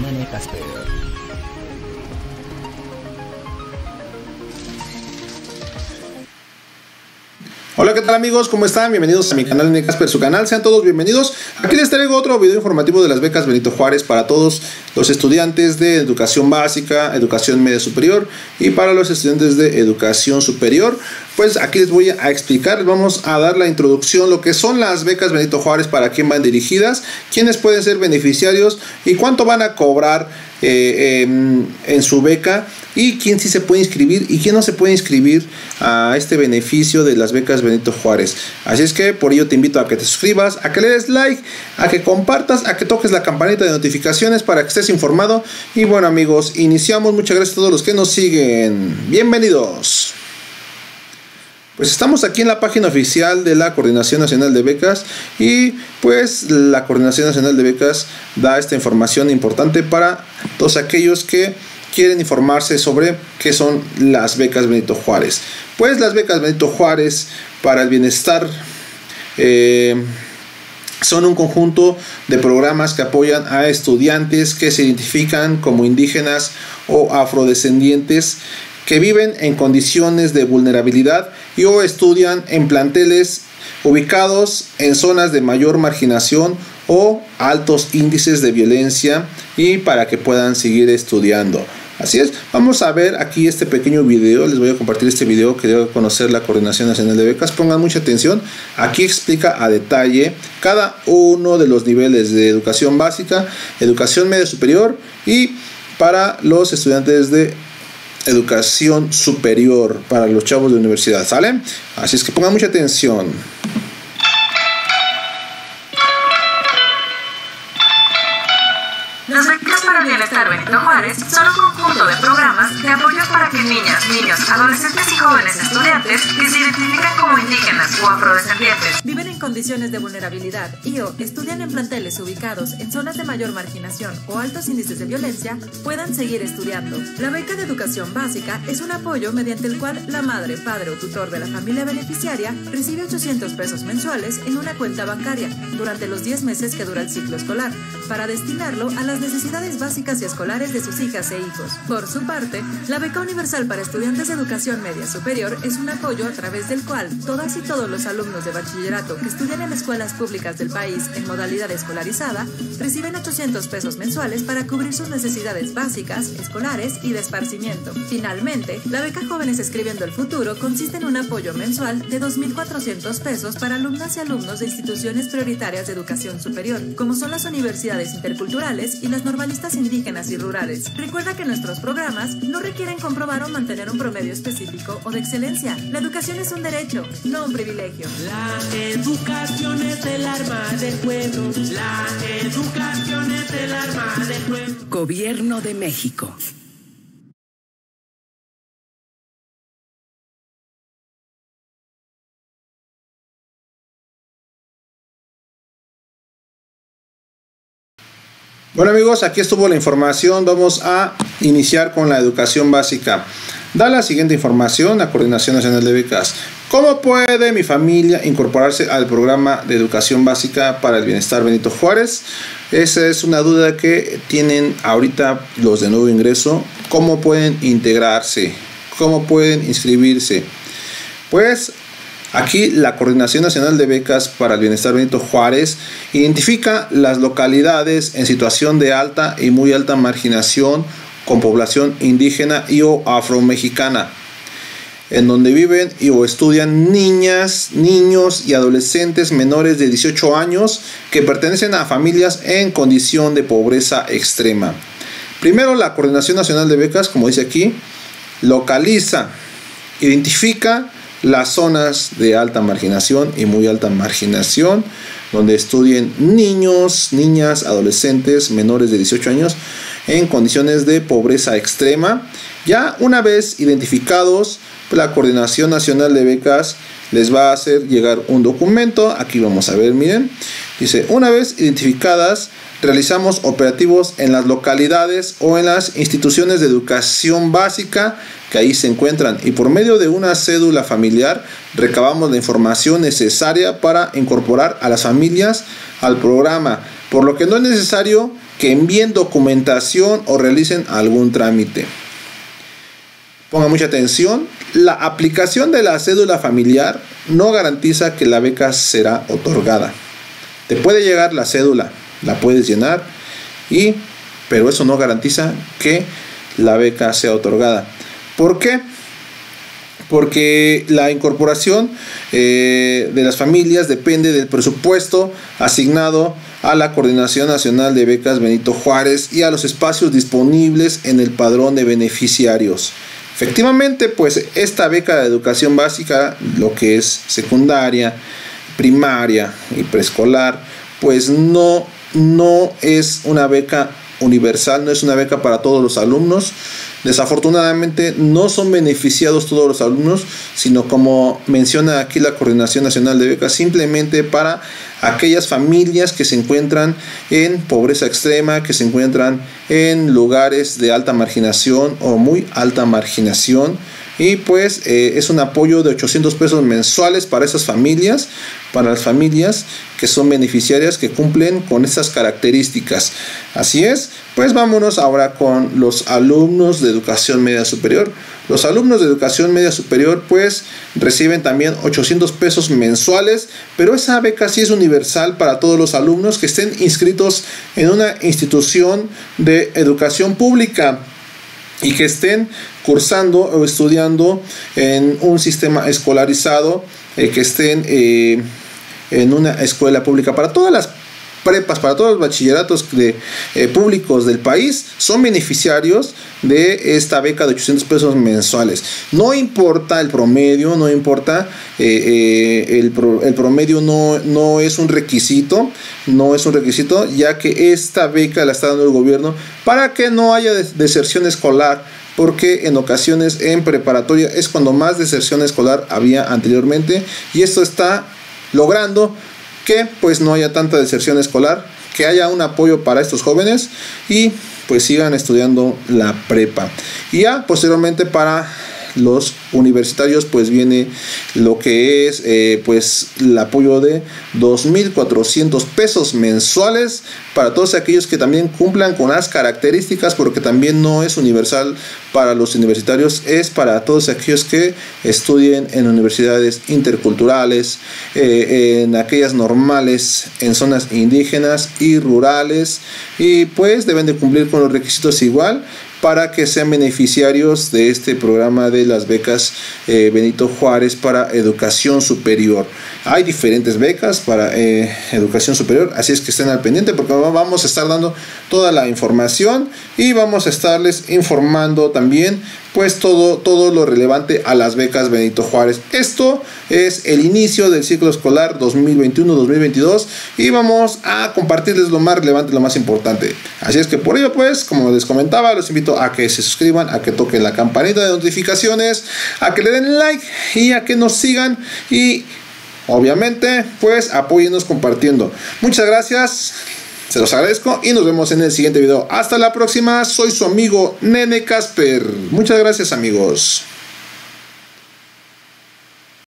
Nene Casper. Hola, ¿qué tal amigos? ¿Cómo están? Bienvenidos a mi canal Nene Casper, su canal. Sean todos bienvenidos. Aquí les traigo otro video informativo de las becas Benito Juárez para todos los estudiantes de educación básica, educación media superior y para los estudiantes de educación superior. Pues aquí les voy a explicar, vamos a dar la introducción, lo que son las becas Benito Juárez, para quién van dirigidas, quiénes pueden ser beneficiarios y cuánto van a cobrar eh, en su beca y quién sí se puede inscribir y quién no se puede inscribir a este beneficio de las becas Benito Juárez. Así es que por ello te invito a que te suscribas, a que le des like, a que compartas, a que toques la campanita de notificaciones para que estés informado. Y bueno amigos, iniciamos. Muchas gracias a todos los que nos siguen. Bienvenidos. Pues estamos aquí en la página oficial de la Coordinación Nacional de Becas y pues la Coordinación Nacional de Becas da esta información importante para todos aquellos que quieren informarse sobre qué son las becas Benito Juárez. Pues las becas Benito Juárez para el bienestar eh, son un conjunto de programas que apoyan a estudiantes que se identifican como indígenas o afrodescendientes que viven en condiciones de vulnerabilidad y o estudian en planteles ubicados en zonas de mayor marginación o altos índices de violencia y para que puedan seguir estudiando. Así es, vamos a ver aquí este pequeño video, les voy a compartir este video que debe conocer la Coordinación Nacional de Becas, pongan mucha atención, aquí explica a detalle cada uno de los niveles de educación básica, educación media superior y para los estudiantes de educación superior, para los chavos de universidad, ¿sale? Así es que pongan mucha atención. Bienestar Benito Juárez son un conjunto de programas de apoyo para que niñas, niños, adolescentes y jóvenes estudiantes que se identifican como indígenas o afrodescendientes viven en condiciones de vulnerabilidad y o estudian en planteles ubicados en zonas de mayor marginación o altos índices de violencia puedan seguir estudiando. La beca de educación básica es un apoyo mediante el cual la madre, padre o tutor de la familia beneficiaria recibe 800 pesos mensuales en una cuenta bancaria durante los 10 meses que dura el ciclo escolar para destinarlo a las necesidades básicas y escolares de sus hijas e hijos. Por su parte, la Beca Universal para Estudiantes de Educación Media Superior es un apoyo a través del cual todas y todos los alumnos de bachillerato que estudian en escuelas públicas del país en modalidad escolarizada reciben 800 pesos mensuales para cubrir sus necesidades básicas, escolares y de esparcimiento. Finalmente, la beca Jóvenes Escribiendo el Futuro consiste en un apoyo mensual de 2.400 pesos para alumnas y alumnos de instituciones prioritarias de educación superior, como son las universidades interculturales y las normalistas indígenas y rurales. Recuerda que nuestros programas no requieren comprobar o mantener un promedio específico o de excelencia. La educación es un derecho, no un privilegio. La educación es el arma del pueblo. La educación es el arma del pueblo. Gobierno de México. Bueno amigos, aquí estuvo la información. Vamos a iniciar con la educación básica. Da la siguiente información a Coordinación Nacional de Becas. ¿Cómo puede mi familia incorporarse al programa de educación básica para el bienestar Benito Juárez? Esa es una duda que tienen ahorita los de nuevo ingreso. ¿Cómo pueden integrarse? ¿Cómo pueden inscribirse? Pues Aquí la Coordinación Nacional de Becas para el Bienestar Benito Juárez identifica las localidades en situación de alta y muy alta marginación con población indígena y o afromexicana, en donde viven y o estudian niñas, niños y adolescentes menores de 18 años que pertenecen a familias en condición de pobreza extrema. Primero, la Coordinación Nacional de Becas, como dice aquí, localiza, identifica las zonas de alta marginación y muy alta marginación, donde estudien niños, niñas, adolescentes menores de 18 años en condiciones de pobreza extrema. Ya una vez identificados, la Coordinación Nacional de Becas les va a hacer llegar un documento. Aquí vamos a ver, miren. Dice, una vez identificadas, realizamos operativos en las localidades o en las instituciones de educación básica que ahí se encuentran y por medio de una cédula familiar recabamos la información necesaria para incorporar a las familias al programa, por lo que no es necesario que envíen documentación o realicen algún trámite. Ponga mucha atención, la aplicación de la cédula familiar no garantiza que la beca será otorgada. Te puede llegar la cédula, la puedes llenar y pero eso no garantiza que la beca sea otorgada. ¿Por qué? Porque la incorporación eh, de las familias depende del presupuesto asignado a la Coordinación Nacional de Becas Benito Juárez y a los espacios disponibles en el padrón de beneficiarios. Efectivamente, pues esta beca de educación básica, lo que es secundaria, primaria y preescolar, pues no, no es una beca universal, no es una beca para todos los alumnos. Desafortunadamente no son beneficiados todos los alumnos, sino como menciona aquí la Coordinación Nacional de Becas, simplemente para aquellas familias que se encuentran en pobreza extrema, que se encuentran en lugares de alta marginación o muy alta marginación y pues eh, es un apoyo de 800 pesos mensuales para esas familias, para las familias que son beneficiarias que cumplen con esas características. Así es, pues vámonos ahora con los alumnos de educación media superior. Los alumnos de educación media superior pues reciben también 800 pesos mensuales, pero esa beca sí es universal para todos los alumnos que estén inscritos en una institución de educación pública y que estén cursando o estudiando en un sistema escolarizado, eh, que estén eh, en una escuela pública. Para todas las prepas, para todos los bachilleratos eh, públicos del país, son beneficiarios de esta beca de 800 pesos mensuales. No importa el promedio, no importa, el, el, promedio no, no es un requisito, no es un requisito, ya que esta beca la está dando el gobierno para que no haya deserción escolar porque en ocasiones en preparatoria es cuando más deserción escolar había anteriormente y esto está logrando que pues no haya tanta deserción escolar, que haya un apoyo para estos jóvenes y pues sigan estudiando la prepa. Y ya posteriormente para los universitarios pues viene lo que es eh, pues el apoyo de 2.400 pesos mensuales para todos aquellos que también cumplan con las características porque también no es universal para los universitarios es para todos aquellos que estudien en universidades interculturales eh, en aquellas normales en zonas indígenas y rurales y pues deben de cumplir con los requisitos igual para que sean beneficiarios de este programa de las becas eh, Benito Juárez para educación superior. Hay diferentes becas para eh, educación superior, así es que estén al pendiente porque vamos a estar dando toda la información y vamos a estarles informando también pues todo, todo lo relevante a las becas Benito Juárez. Esto es el inicio del ciclo escolar 2021-2022 y vamos a compartirles lo más relevante, lo más importante. Así es que por ello pues, como les comentaba, los invito a que se suscriban, a que toquen la campanita de notificaciones, a que le den like y a que nos sigan y obviamente pues apóyennos compartiendo. Muchas gracias. Se los agradezco y nos vemos en el siguiente video. Hasta la próxima. Soy su amigo Nene Casper. Muchas gracias amigos.